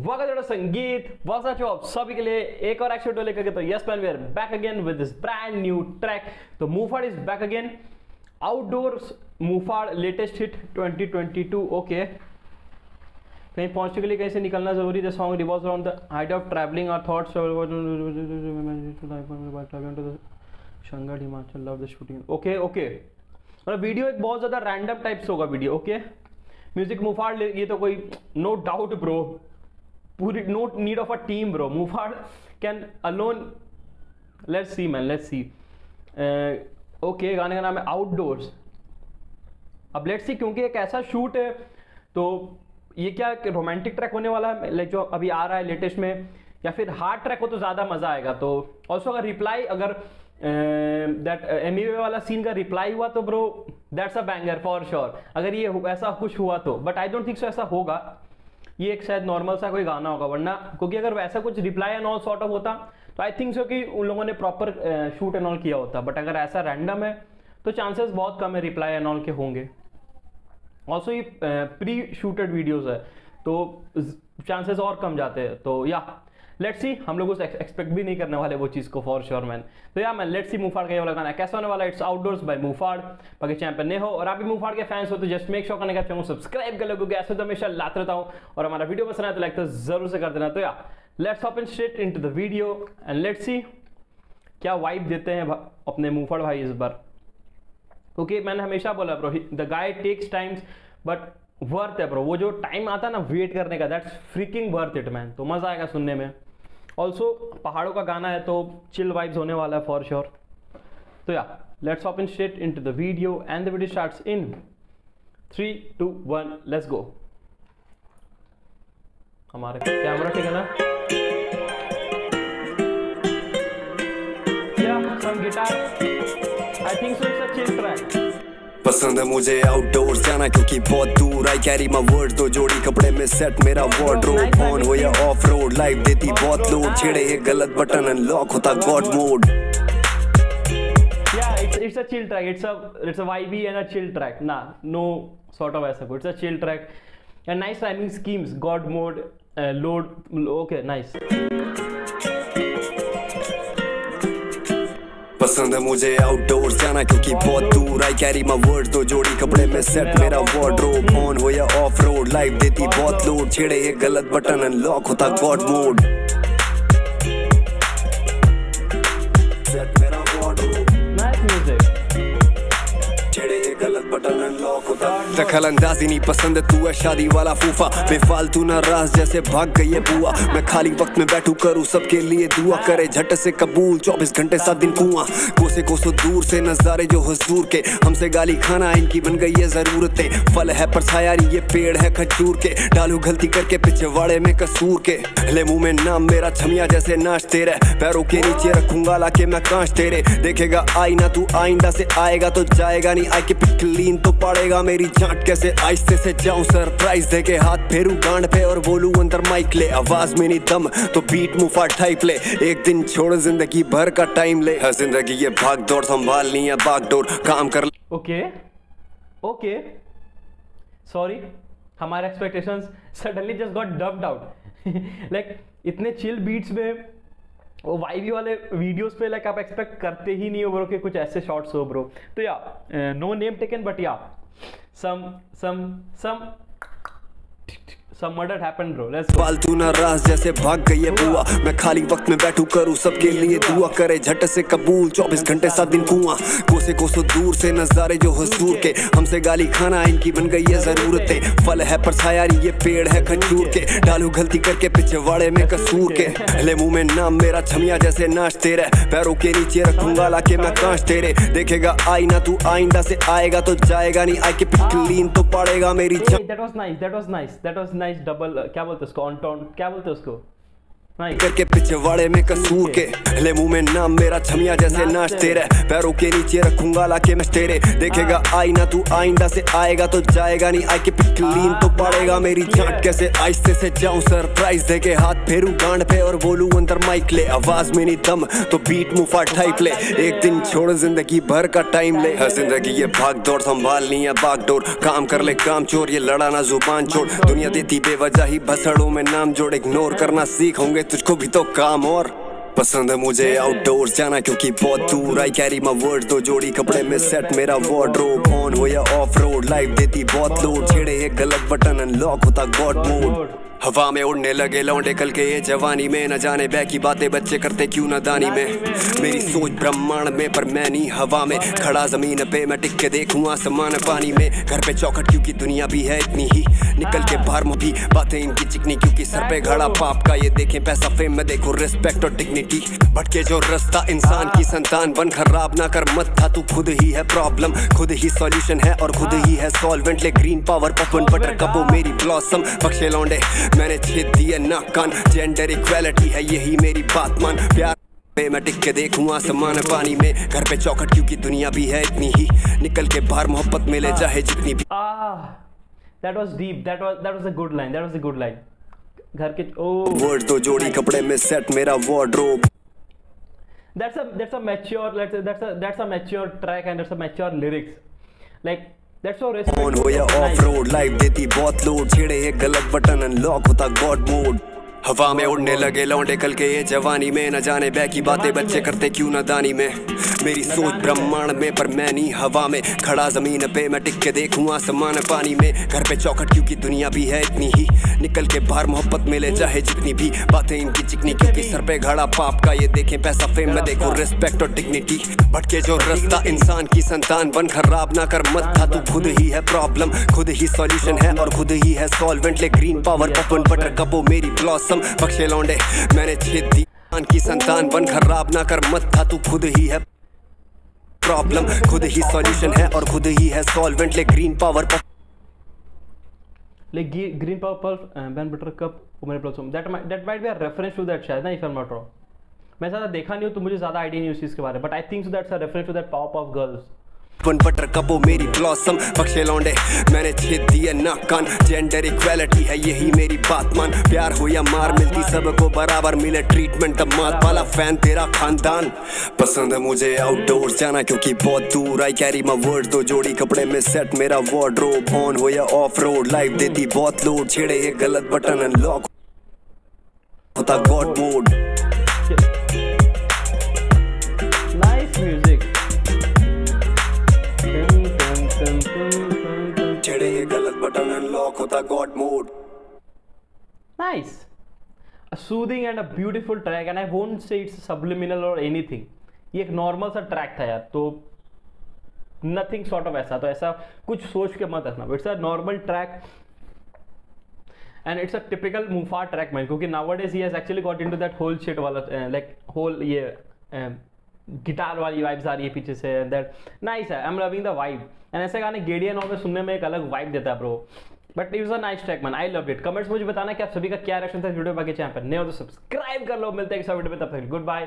वक्त संगीत वसा जो आप सभी के लिए एक और एक्शन लेकर के तो yes man we are back again with this brand new track तो Mufaad is back again outdoor Mufaad latest hit 2022 okay कहीं पहुँचने के लिए कहीं से निकलना ज़रूरी the song revolve around the height of travelling और thoughts Shangarh Himachal love the shooting okay okay मतलब वीडियो एक बहुत ज़्यादा रैंडम टाइप से होगा वीडियो ओके म्यूज़िक मुफाड़ ये तो कोई नो डाउट ब्रो पूरी no need of a team bro Mufaad can alone let's see man let's see okay गाने का नाम है आउटडोर्स अब लेट्स सी क्योंकि एक ऐसा शूट है तो ये क्या रोमांटिक ट्रैक होने वाला है? जो अभी आ रहा है लेटेस्ट में, या फिर हार्ड ट्रैक हो तो ज़्यादा मज़ा आएगा। तो ऑल्सो अगर रिप्लाई अगर दैट एम वाला सीन का रिप्लाई हुआ तो bro that's a banger for sure अगर ये ऐसा कुछ हुआ तो but I don't think so ऐसा होगा। ये एक शायद नॉर्मल सा कोई गाना होगा, वरना क्योंकि अगर वैसा कुछ reply and all sort of होता तो आई थिंक सो कि उन लोगों ने प्रॉपर शूट एंड ऑल किया होता। बट अगर ऐसा रैंडम है तो चांसेस बहुत कम है रिप्लाई एंड ऑल के होंगे। ऑल्सो ये प्री शूटेड वीडियोज़ है तो चांसेस और कम जाते हैं। तो या लेट्स सी हम लोग उस एक्सपेक्ट भी नहीं करने वाले वो चीज़ को फॉर श्योर मैन तो या मैं लेट्स सी मुफाड़ का ये वाला गाना कैसा होने वाला इट्स आउटडोर्स बाय मुफाड़ बाकी चैंपियन नहीं हो और आप भी मुफाड़ के फैंस हो तो जस्ट मेक श्योर करने का चैनल सब्सक्राइब कर लो, क्योंकि ऐसे तो हमेशा लाते रहता हूँ। और हमारा वीडियो पसंद आए तो लाइक तो ज़रूर से कर देना। तो yeah let's open straight in the video and let's see क्या वाइब देते हैं अपने मुफाड़ भाई इस बार। क्योंकि मैंने हमेशा बोला bro the guy takes times but worth है ब्रो वो जो टाइम आता है ना वेट करने का that's freaking worth it man तो मज़ा आएगा सुनने में। ऑल्सो पहाड़ों का गाना है तो चिल वाइब्स होने वाला है फॉर श्योर तो yeah let's hop in straight into the video and the video start in three two one let's go हमारे कैमरा ठीक है ना? Guitar I think so it's a chill track पसंद है मुझे आउटडोर जाना क्योंकि बहुत दूर आई कैरी माई वर्ड दो जोड़ी कपड़े में सेट मेरा वार्डरोब फ़ोन हो या ऑफ़ रोड लाइफ देती बहुत लोड छेड़े एक गलत बटन अनलॉक होता god mode it's a chill track. It's a it's a vibey and a chill track. Nah, no sort of ऐसा कुछ. It's a chill track. And nice rhyming schemes. God mode, uh, load. Okay, nice. पसंद है मुझे outdoor जाना क्योंकि बहुत दूर I carry my word दो जोड़ी कपड़े में सेट मेरा वार्ड्रोब ऑन हो या ऑफ़ रोड लाइफ देती बहुत लोड छेड़े एक गलत बटन अनलॉक होता गॉड मोड. छेड़े एक गलत बटन अनलॉक होता दखल अंदाजी नहीं पसंद, तू है शादी वाला फूफा। बेफालतू ना राज जैसे भाग गई है बुआ। मैं खाली वक्त में बैठू करूँ सबके लिए दुआ। करे झट से कबूल, चौबीस घंटे सात दिन कुआँ। कोसे कोसों दूर से नजारे जो हजूर के। हमसे गाली खाना इनकी बन गई है जरूरतें। फल है पर छायारी, ये पेड़ है खजूर के। डालू गलती करके पिछवाड़े में कसूर के। ले मुँह में नाम मेरा छमिया जैसे नाच तेरा। पैरों के नीचे रखूँगा लाके मैं कांच तेरे। देखेगा आईना, तू आइंदा से आएगा तो जाएगा नहीं। आई के पिकलीन तो पड़ेगा मेरी जांट कैसे आहिस्ते से जाऊँ? सरप्राइज़ दे के हाथ फेरू, गांड पे और बोलूँ, अंदर माइक ले। आवाज़ में नहीं दम तो बीट मुफा टाइप ले। एक दिन छोड़, ज़िंदगी भर का टाइम ले। हर ज़िंदगी ये भाग दौड़ संभालनी है बागडोर। काम कर Okay. Okay. Sorry. हमारे expectations suddenly just got dubbed out like इतने चिल बीट्स में, वो वाईवी वाले वीडियोस पे लाइक आप एक्सपेक्ट करते ही नहीं हो ब्रो कि कुछ ऐसे शॉट्स हो ब्रो तो yeah no name taken but या सम सम सम some murder happened bro. Let's go. फालतू ना राज जैसे भाग गई है बुआ। मैं खाली वक्त में बैठू करूँ सबके लिए दुआ। करे झट से कबूल चौबीस घंटे सात दिन कुआँ। कोसे कोसों दूर से नजारे जो हजूर के। हमसे गाली खाना इनकी बन गई है जरूरतें। फल है पर छायारी ये पेड़ है खजूर के। डालू गलती करके पिछवाड़े में कसूर के। ले मुँह में नाम मेरा छमिया जैसे नाच तेरा पैरों के नीचे रखूँगा लाके मैं कांच तेरे। देखेगा आईना तू आइंदा से आएगा तो जाएगा नहीं। आई के पिकलीन तो पड़ेगा मेरी Hey, that was nice that was nice that was nice double uh, क्या बोलते हैं उसको? ऑन टॉन क्या बोलते हैं उसको? करके पिछवाड़े में कसूर के। ले मुँह में नाम मेरा छमिया जैसे नाचते रह पैरों के नीचे रखूँगा लाके मैं तेरे। देखेगा आईना तू आइंदा से आएगा तो जाएगा नहीं। आई के क्लीन तो पड़ेगा मेरी झांट कैसे आहिस्ते से जाऊँ? सरप्राइज़ दे के हाथ फेरू गांड पे और बोलूँ अंदर माइक ले आवाज़ में नहीं दम तो बीट मुफा टाइप ले। एक दिन छोड़ ज़िंदगी भर का टाइम ले। हर ज़िंदगी ये भाग दौड़ संभालनी है बागडोर। काम कर ले काम चोर ये लड़ाना ज़ुबान छोड़ दुनिया देती बेवजह ही भसड़ों में नाम जोड़। इग्नोर करना सीख होंगे तुझको भी तो काम और पसंद है मुझे आउटडोर जाना क्योंकि बहुत दूर। आई कैरी माई वर्ड दो जोड़ी कपड़े में सेट मेरा वार्डरोब ऑन हो या ऑफ़ रोड लाइफ देती बहुत लोड छेड़े एक गलत बटन अनलॉक होता गॉड मोड हवा में उड़ने लगे लौंडे कल के ये जवानी में। न जाने बह की बातें बच्चे करते क्यों न दानी में। मेरी सोच ब्रह्मांड में, पर मैं नहीं हवा में। खड़ा ज़मीन पे मैं टिक के देखूँ आसमान पानी में। घर पे चौखट क्योंकि दुनिया भी है इतनी ही। निकल के बाहर भी, बातें इनकी चिकनी क्योंकि सर पे घड़ा पाप का ये देखें पैसा फेम में देखो रिस्पेक्ट और डिग्निटी भटके जो रास्ता इंसान की संतान बन, खराब ना कर मत था तू खुद ही है प्रॉब्लम खुद ही सॉल्यूशन है और खुद ही है सॉल्वेंट ले ग्रीन पावर पपन बटर कपो मेरी ब्लॉसम बख्शे लौंडे मैंने छेद दिए नाक कान जेंडर इक्वालिटी है यही मेरी बात मान प्यार पे मैं टिक के देखूँ आसमान पानी में घर पे चौखट क्योंकि दुनिया भी है इतनी ही निकल के बाहर मोहब्बत मिले चाहे जितनी भी ah that was deep that was that was a good line that was a good line घर के oh वर्ड दो जोड़ी कपड़े में सेट मेरा wardrobe that's a that's a mature let's say that's a that's a mature track and that's a mature lyrics like respectful हो या. Of road life देती बहुत लोड छेड़े है गलत बटन अनलॉक होता गॉड मोड हवा में उड़ने लगे लौंडे कल के ये जवानी में। न जाने बै की बातें बच्चे करते क्यों न दानी में। मेरी सोच ब्रह्मांड में, पर मैं नहीं हवा में। खड़ा ज़मीन पे मैं टिक के देखूँ आसमान पानी में। घर पे चौखट क्योंकि दुनिया भी है इतनी ही। निकल के बाहर मोहब्बत मिले चाहे जितनी भी बातें इनकी चिकनी, क्योंकि सर पे घड़ा पाप का ये देखें पैसा फेम में देखो रिस्पेक्ट और डिग्निटी भटके जो रास्ता इंसान की संतान बन, खराब ना कर मत था, तू खुद ही है प्रॉब्लम खुद ही सॉल्यूशन है और खुद ही है सॉल्वेंट ले ग्रीन पावर पपन बटर कपो मेरी ब्लॉसम बख्शे लौंडे। मैंने छेद दी। की संतान बन खराब ना कर मत था तू खुद ही है। प्रॉब्लम खुद ही सॉल्यूशन है और खुद ही है सॉल्वेंट ले green power ge- green purple uh, Ben Butter Cup women blossom that might that might be a reference to that शायद ना if I'm not wrong मैं ज़्यादा देखा नहीं हूँ तो मुझे ज़्यादा आइडिया नहीं उस चीज़ के बारे में। But I think so that's a reference to that pop ऑफ़ गर्ल्स पन बटर कपो मेरी ब्लॉसम बख्शे लौंडे, मैंने छेद दिए नाक कान जेंडर इक्वालिटी है, यही मेरी बात मान। प्यार हो या मार, मिलती सबको बराबर। मिले ट्रीटमेंट द मात वाला फ़ैन तेरा खानदान। पसंद है मुझे आउटडोर जाना, क्योंकि बहुत दूर। आई कैरी माई वर्ड दो जोड़ी कपड़े में सेट मेरा वार्डरोब ऑन हो या ऑफ़ रोड लाइफ देती बहुत लोड छेड़े एक गलत बटन अनलॉक होता गॉड मोड होता god mode nice. A soothing and a beautiful track, and i won't say it's subliminal or anything. ये एक नॉर्मल सा ट्रैक था यार तो नथिंग सॉर्ट ऑफ़ ऐसा तो ऐसा कुछ सोच के मत रखना। It's a normal track and it's a typical मुफा track man क्योंकि nowadays he has actually got into that whole shit वाला लाइक होल ये गिटार वाली वाइब्स आ रही है पीछे से दैट नाइस है I am loving the vibe and ऐसे गाने गेडियन में सुनने में एक अलग वाइब देता है bro but it was nice track man I love it comments मुझे बताना कि आप सभी का क्या रिएक्शन था वीडियो बाकी चैनल पर नहीं हो तो सब्सक्राइब कर लो। मिलते हैं वीडियो में। तब तक गुड बाय